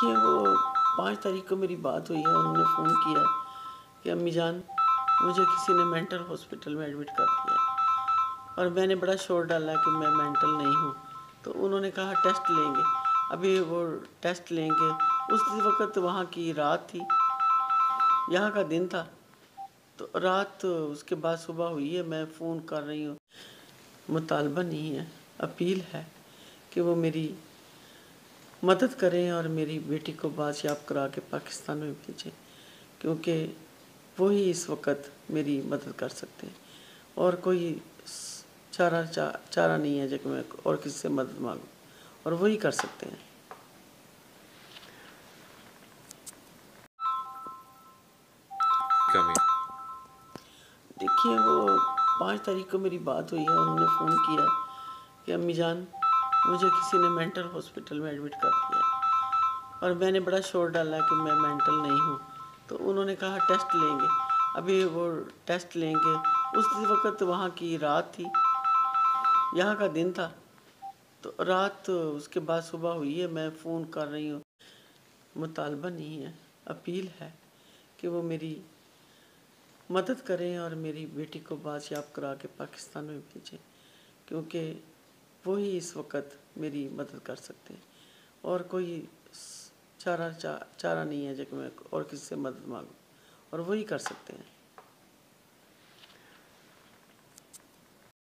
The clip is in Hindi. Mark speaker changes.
Speaker 1: देखिए, वो पाँच तारीख को मेरी बात हुई है, उन्होंने फ़ोन किया कि, अम्मी जान, मुझे किसी ने मेंटल हॉस्पिटल में एडमिट कर दिया और मैंने बड़ा शोर डाला कि मैं मेंटल नहीं हूँ। तो उन्होंने कहा, टेस्ट लेंगे। अभी वो टेस्ट लेंगे। उस वक़्त वहाँ की रात थी, यहाँ का दिन था। तो रात उसके बाद सुबह हुई है, मैं फ़ोन कर रही हूँ। मुतालबा नहीं है, अपील है कि वो मेरी मदद करें और मेरी बेटी को बाजियाब करा के पाकिस्तान में भेजें क्योंकि वो ही इस वक्त मेरी मदद कर सकते हैं। और कोई चारा चा, चारा नहीं है जब मैं और किसी से मदद मांगूँ और वही कर सकते हैं। देखिए वो पाँच तारीख को मेरी बात हुई है उन्होंने फ़ोन किया कि अम्मी जान मुझे किसी ने मेंटल हॉस्पिटल में एडमिट कर दिया। और मैंने बड़ा शोर डाला कि मैं मेंटल नहीं हूँ। तो उन्होंने कहा टेस्ट लेंगे। अभी वो टेस्ट लेंगे। उस वक़्त वहाँ की रात थी। यहाँ का दिन था। तो रात उसके बाद सुबह हुई है। मैं फ़ोन कर रही हूँ। मुतालबा नहीं है। अपील है कि वो मेरी मदद करें और मेरी बेटी को बाजियाब करा के पाकिस्तान में भेजें। क्योंकि वो ही इस वक्त मेरी मदद कर सकते हैं। और कोई चारा चा, चारा नहीं है जब मैं और किसी से मदद मांगूँ। और वही कर सकते हैं।